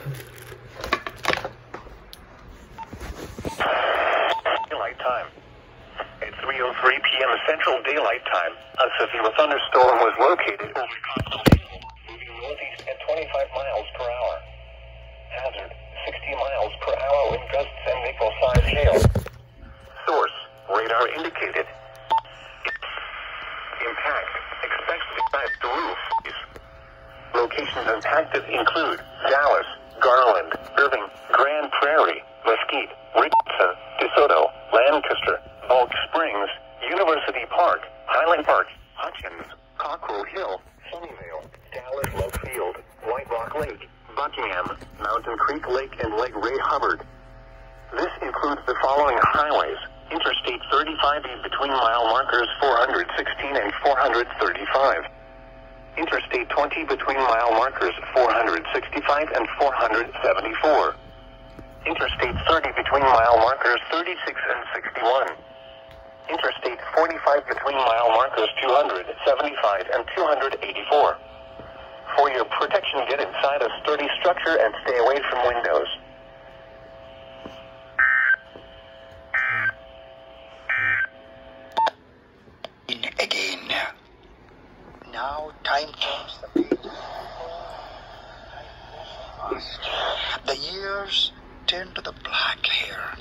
Daylight time. At 3.03 p.m. Central Daylight Time, a severe thunderstorm was located over moving northeast at 25 miles per hour. Hazard, 60 miles per hour with gusts and nickel-sized hail. Source, radar indicated. Impact, expected at the roof. Locations impacted include Dallas, Garland, Irving, Grand Prairie, Mesquite, Richardson, DeSoto, Lancaster, Balch Springs, University Park, Highland Park, Hutchins, Cockrell Hill, Sunnyvale, Dallas Love Field, White Rock Lake, Buckingham, Mountain Creek Lake, and Lake Ray Hubbard. This includes the following highways. Interstate 35 is between mile markers 416 and 435. Interstate 20 between mile markers 465 and 474. Interstate 30 between mile markers 36 and 61. Interstate 45 between mile markers 275 and 284. For your protection, get inside a sturdy structure and stay away from windows. in again. Now time comes the pain. The years turn to the black hair.